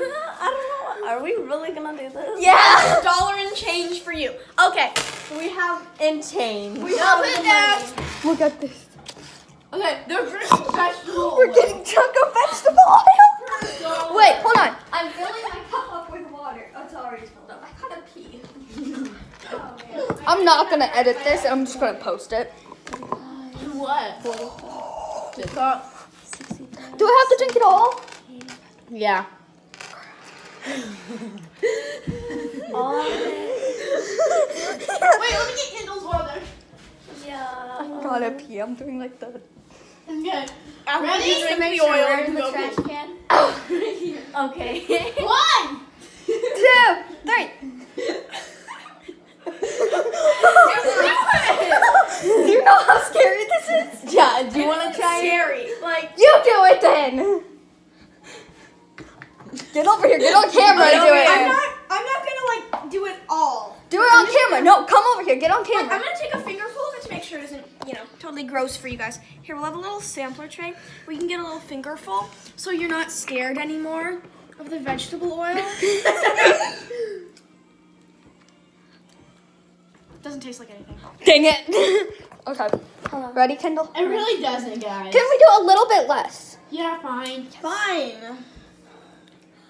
I don't know. Are we really gonna do this? Yeah. Dollar and change for you. Okay. We have In change. we have it now. Look at this. Okay, they're drinking vegetable. We're getting chunk of vegetable oil. Wait, hold on. I'm filling my cup up with water. Oh, it's already filled up. I gotta pee. oh, man. I'm not gonna edit this. I'm just gonna post it. What? Do I have to drink it all? Yeah. All. Wait, let me get Kendall's water. Yeah. Gotta pee. I'm doing like the. Okay. After Ready? you drink Make the sure oil, in the go trash pee. can. right here. Okay. One, two, three. Do you know how scary this is? yeah. Do you want to try? it? Scary. Like. You do it then. Get over here. Get on camera and do I'm not. I'm not gonna like do it all. Do it on camera. No, come over here. Get on camera. I'm gonna take a fingerful of it to make sure it isn't, you know, totally gross for you guys. Here, we'll have a little sampler tray where you can get a little fingerful, so you're not scared anymore of the vegetable oil. It doesn't taste like anything. Dang it. okay. Ready, Kendall? It really doesn't, guys. Can we do a little bit less? Yeah, fine. Fine.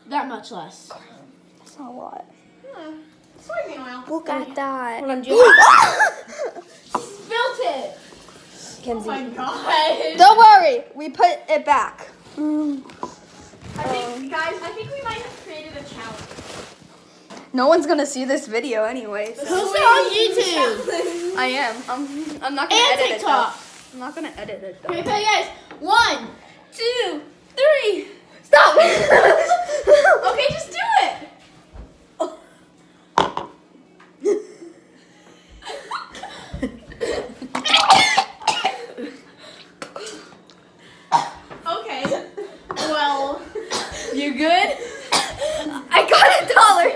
That much less. That's not a lot. Soybean oil. Look at that. Hold on, Spilt it. Oh my god. Don't worry. We put it back. I think, guys, I think we might have created a challenge. No one's gonna see this video anyway. So. Post it on YouTube I am. I'm. I'm not gonna and edit TikTok. it. Though. I'm not gonna edit it though. Okay, okay, guys. One, two, three. Stop. Okay, just do it. okay. Well, You good? I got a dollar.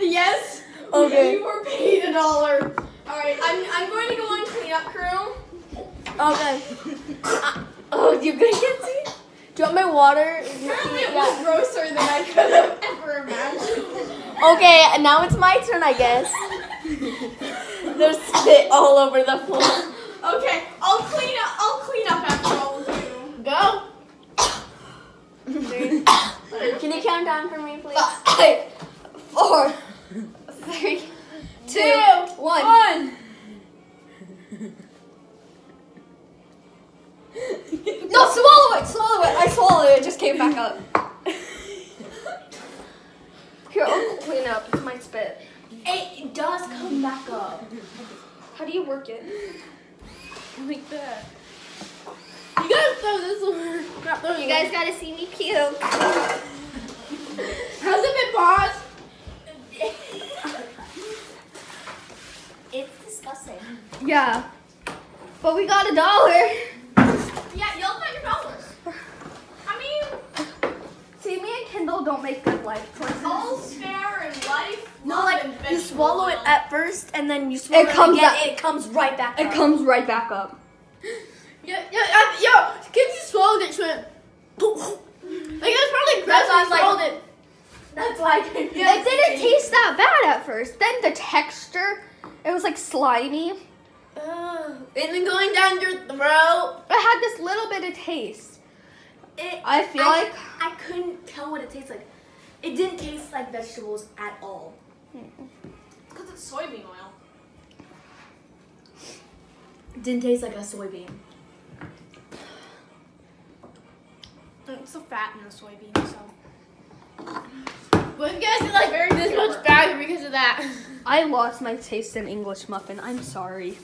yes. Okay. You were paid a dollar. All right, I'm, I'm going to go on cleanup crew. Okay. Uh, oh, you good, Kenzie? Do you want my water? Apparently, it was grosser than I could have ever imagined. Okay, now it's my turn, I guess. There's spit all over the floor. Okay, I'll clean up. I'll clean up after all of you. Go. Can you count down for me, please? Five, four, three, two, one. One. No, swallow it. Swallow it. I swallowed it. It just came back up. Here, I'll clean up. It's my spit. It does come back up. How do you work it? Like that. You gotta throw this one. You guys gotta see me puke. Has it been paused? It's disgusting. Yeah. But we got a dollar. Yeah, y'all got your dollars. I mean, See, me and Kendall don't make good life choices. all's fair in life. No, like you swallow it at first, and then you swallow it, comes again, out- it comes right back. It up. It comes right back up. Yeah, yeah, uh, yo, kids just swallowed it, shrimp. Like that's probably gross. That's why I was when you like- swallowed it. That's why it didn't taste that bad at first. Then the texture, it was like slimy. Uh, and then going down your throat. It had this little bit of taste. It, I feel I, like I couldn't tell what it tastes like. It didn't taste like vegetables at all. Because it's soybean oil. It didn't taste like a soybean. It's the fat in the soybean, so. But you guys get like this much bad because of that. I lost my taste in English muffin. I'm sorry.